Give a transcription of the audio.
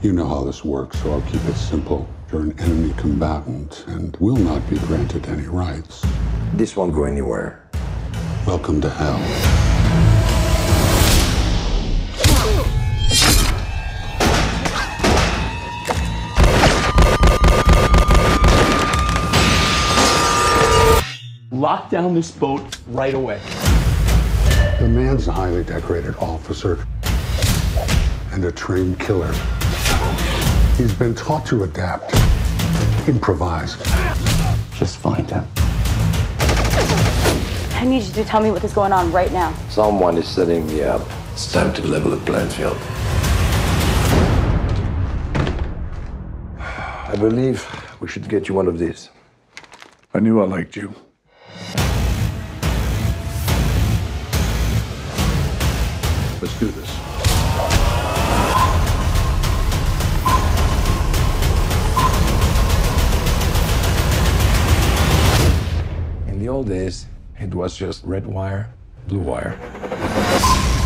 You know how this works, so I'll keep it simple. You're an enemy combatant and will not be granted any rights. This won't go anywhere. Welcome to hell. Lock down this boat right away. The man's a highly decorated officer and a trained killer. He's been taught to adapt, improvise. Just find him. I need you to tell me what is going on right now. Someone is setting me up. It's time to level the playing field. I believe we should get you one of these. I knew I liked you. Let's do this. The old days, it was just red wire, blue wire.